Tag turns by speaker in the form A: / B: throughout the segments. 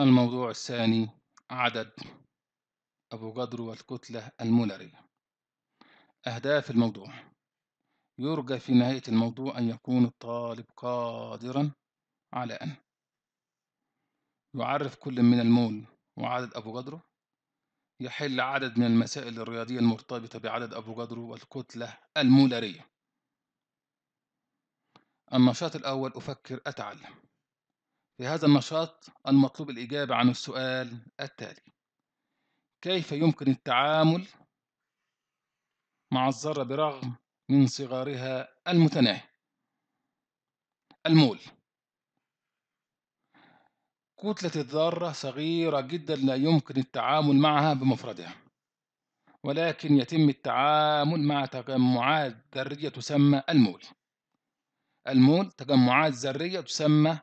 A: الموضوع الثاني عدد أفوغادرو والكتلة المولارية أهداف الموضوع. يرجى في نهاية الموضوع أن يكون الطالب قادرا على أن يعرف كل من المول وعدد أفوغادرو يحل عدد من المسائل الرياضية المرتبطة بعدد أفوغادرو والكتلة المولارية النشاط الأول أفكر أتعلم. في هذا النشاط المطلوب الإجابة عن السؤال التالي كيف يمكن التعامل مع الذرة برغم من صغارها المتناهي؟ المول كتلة الذرة صغيرة جدا لا يمكن التعامل معها بمفردها ولكن يتم التعامل مع تجمعات ذرية تسمى المول. المول تجمعات ذرية تسمى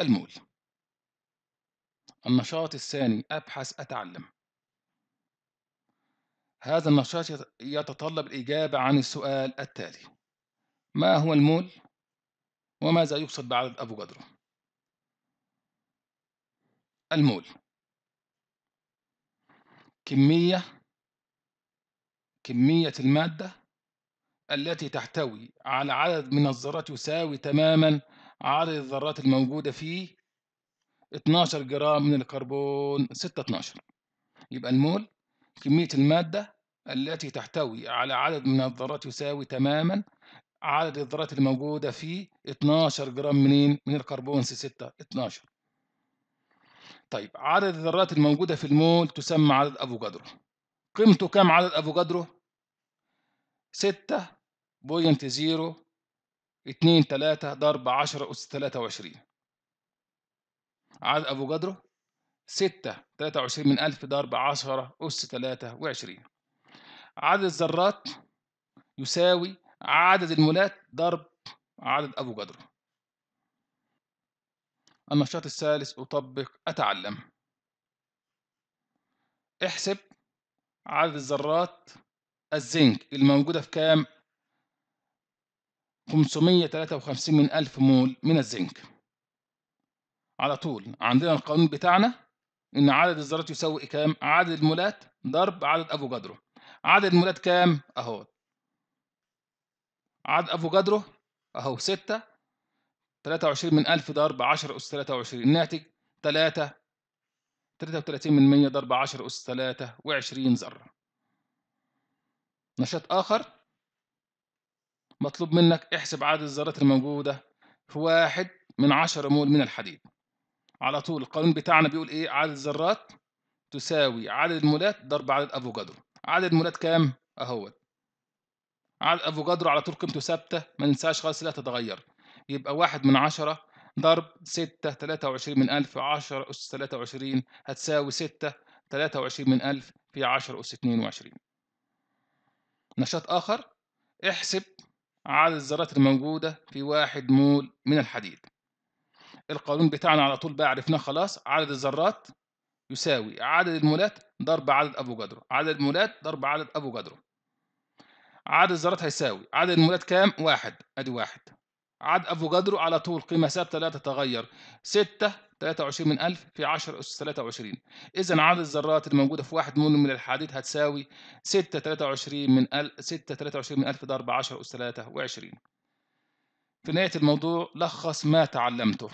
A: المول. النشاط الثاني أبحث أتعلم. هذا النشاط يتطلب الإجابة عن السؤال التالي. ما هو المول؟ وماذا يقصد بعدد أفوغادرو المول. كمية كمية المادة التي تحتوي على عدد من الذرات يساوي تماما عدد الذرات الموجودة فيه 12 جرام من الكربون 6 12 يبقى المول كمية المادة التي تحتوي على عدد من الذرات يساوي تماما عدد الذرات الموجودة فيه 12 جرام منين؟ من الكربون C 6 12 طيب عدد الذرات الموجودة في المول تسمى عدد أفوجادرو قيمته كام عدد أفوجادرو؟ 6.0 2 3 ضرب 10 أس 23 عدد أفوجادرو 6 23 من 1000 ضرب 10 أس 23 عدد الذرات يساوي عدد المولات ضرب عدد أفوجادرو النشاط الثالث أطبق أتعلم. احسب عدد الذرات الزنك الموجودة في كام 553 من ألف مول من الزنك. على طول عندنا القانون بتاعنا إن عدد الذرات يساوي كام؟ عدد المولات ضرب عدد أفوكادرو. عدد المولات كام؟ أهو. عدد أفوكادرو أهو 6 23 من ألف ضرب 10 أس 23 الناتج 3 33 من 100 ضرب 10 أس 23 ذرة. نشاط آخر مطلوب منك احسب عدد الذرات الموجودة في واحد من 10 مول من الحديد. على طول القانون بتاعنا بيقول إيه؟ عدد الذرات تساوي عدد المولات ضرب عدد افوكادرو عدد المولات كام؟ أهوت. عدد افوكادرو على طول قيمته ثابتة ما ننساش خالص لا تتغير. يبقى واحد من عشرة ضرب ستة تلاتة وعشرين من ألف عشرة أس تلاتة وعشرين هتساوي ستة تلاتة وعشرين من ألف في عشرة أس اتنين وعشرين. نشاط آخر احسب عدد الذرات الموجودة في واحد مول من الحديد. القانون بتاعنا على طول بقى عرفناه خلاص عدد الذرات يساوي عدد المولات ضرب عدد افوكادرو عدد المولات ضرب عدد افوكادرو عدد الذرات هيساوي عدد المولات كام؟ واحد أدي واحد. عدد افوجادرو على طول قيمة ثابتة لا تتغير. 6 23 من 1000 في 10 اس 23 اذا عدد الذرات الموجودة في واحد مول من الحديد هتساوي 6 23 من 1000 6 23 من 1000 ضرب 10 اس 23 في نهاية الموضوع لخص ما تعلمته.